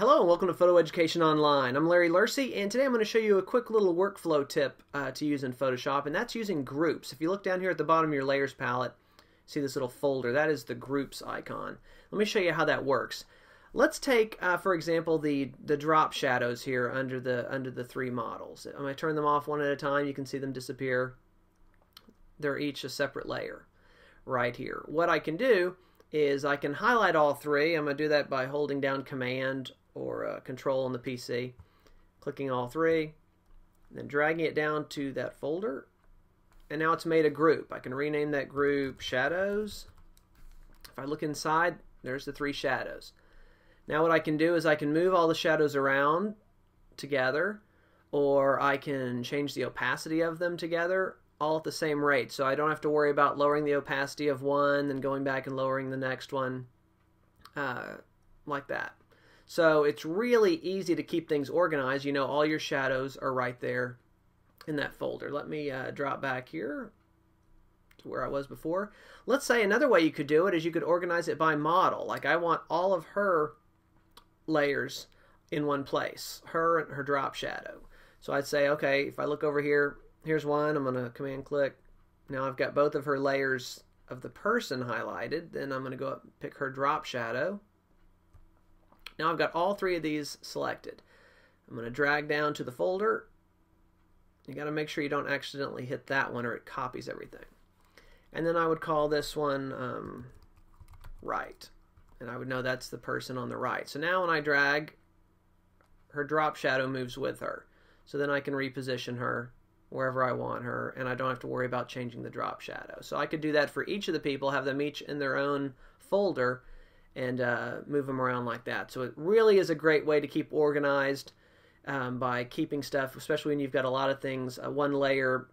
Hello and welcome to Photo Education Online. I'm Larry Lourcey and today I'm going to show you a quick little workflow tip uh, to use in Photoshop and that's using groups. If you look down here at the bottom of your layers palette, see this little folder, that is the groups icon. Let me show you how that works. Let's take, uh, for example, the, the drop shadows here under the, under the three models. I'm going to turn them off one at a time. You can see them disappear. They're each a separate layer right here. What I can do is I can highlight all three. I'm going to do that by holding down Command or uh, Control on the PC, clicking all three, then dragging it down to that folder. And now it's made a group. I can rename that group Shadows. If I look inside, there's the three shadows. Now what I can do is I can move all the shadows around together, or I can change the opacity of them together, all at the same rate. So I don't have to worry about lowering the opacity of one and going back and lowering the next one uh, like that. So it's really easy to keep things organized. You know, all your shadows are right there in that folder. Let me uh, drop back here to where I was before. Let's say another way you could do it is you could organize it by model. Like I want all of her layers in one place, her and her drop shadow. So I'd say, okay, if I look over here, here's one. I'm going to command click. Now I've got both of her layers of the person highlighted. Then I'm going to go up and pick her drop shadow. Now I've got all three of these selected. I'm going to drag down to the folder. You got to make sure you don't accidentally hit that one or it copies everything. And then I would call this one um, right. And I would know that's the person on the right. So now when I drag, her drop shadow moves with her. So then I can reposition her wherever I want her, and I don't have to worry about changing the drop shadow. So I could do that for each of the people, have them each in their own folder, and uh, move them around like that. So it really is a great way to keep organized um, by keeping stuff, especially when you've got a lot of things. Uh, one layer,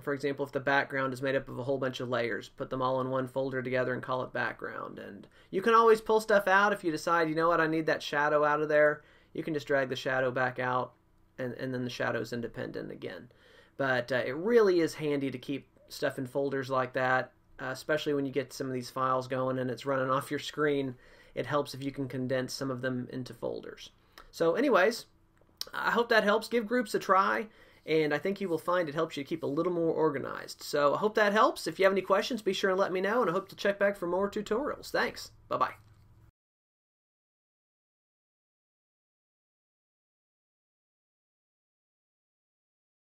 for example, if the background is made up of a whole bunch of layers, put them all in one folder together and call it background. And you can always pull stuff out if you decide, you know what, I need that shadow out of there. You can just drag the shadow back out, and, and then the shadow is independent again. But uh, it really is handy to keep stuff in folders like that, uh, especially when you get some of these files going and it's running off your screen. It helps if you can condense some of them into folders. So, anyways, I hope that helps. Give groups a try, and I think you will find it helps you keep a little more organized. So, I hope that helps. If you have any questions, be sure and let me know, and I hope to check back for more tutorials. Thanks. Bye bye.